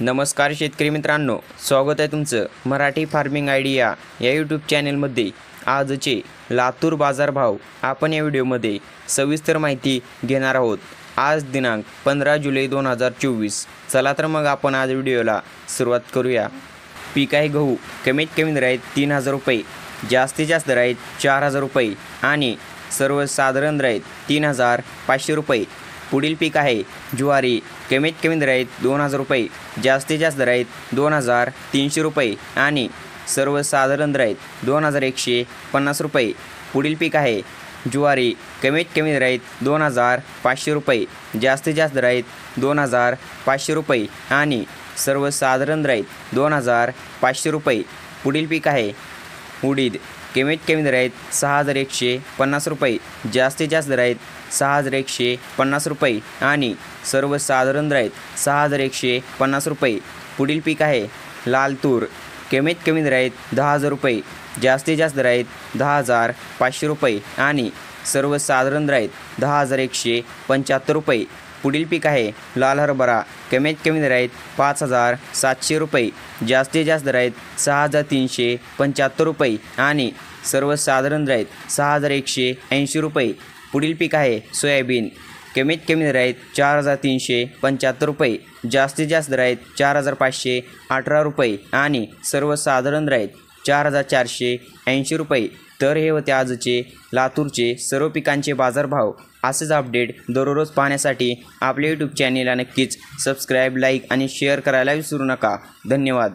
नमस्कार शेतकरी मित्रांनो स्वागत आहे तुमचं मराठी फार्मिंग आयडिया या यूट्यूब चॅनेलमध्ये. आजचे लातूर बाजारभाव आपण या व्हिडिओमध्ये सविस्तर माहिती घेणार आहोत. आज दिनांक पंधरा जुलै दोन हजार चोवीस. चला तर मग आपण आज व्हिडिओला सुरुवात करूया. पीक आहे गहू कमीत कमी दर आहेत तीन हजार रुपये जास्तीत जास्त दर आहेत चार हजार रुपये आणि सर्वसाधारण दर आहेत तीन हजार पाचशे रुपये. पुढील पीक आहे. ज्वारी कमीत कमी दर आहेत दोन हजार रुपये जास्तीत जास्त दर आहेत दोन हजार तीनशे रुपये आणि सर्वसाधारण दर आहेत दोन हजार एकशे पन्नास रुपये. पुढील पीक आहे. ज्वारी कमीत कमी दर आहेत दोन हजार पाचशे रुपये जास्तीत जास्त दर आहेत दोन हजार पाचशे रुपये आणि सर्वसाधारण दर आहेत दोन हजार पाचशे रुपये. पुढील पीक आहे. उडीद. कमीत कमी दर आहेत सहा हजार एकशे पन्नास रुपये. जास्तीत जास्त दर आहेत सहा हजार एकशे पन्नास रुपये. आणि सर्वसाधारण दर आहेत सहा हजार एकशे पन्नास रुपये. पुढील पीक आहे लाल तूर कमीत कमी दर आहेत दहा हजार रुपये. जास्तीत जास्त दर आहेत दहा हजार पाचशे रुपये. आणि सर्वसाधारण दर आहेत दहा हजार एकशे पंच्याहत्तर रुपये. पुढील पीक आहे. लाल हरभरा कमीत कमी दर आहेत पाच हजार सातशे रुपये जास्तीत जास्त दर आहेत सहा हजार तीनशे पंच्याहत्तर रुपये आणि सर्वसाधारण दर आहेत सहा हजार एकशे ऐंशी रुपये. पुढील पीक आहे सोयाबीन कमीत कमी दर आहेत चार हजार तीनशे पंच्याहत्तर रुपये जास्तीत जास्त दर आहेत चार हजार पाचशे अठरा रुपये आणि सर्वसाधारण दर आहेत चार हजार चारशे ऐंशी रुपये. तर हे होते आजचे लातूरचे सर्व पिकांचे बाजारभाव असेच अपडेट दररोज पाहण्यासाठी आपल्या यूट्यूब चॅनेलला नक्कीच सबस्क्राईब लाईक आणि शेअर करायला विसरू नका. धन्यवाद.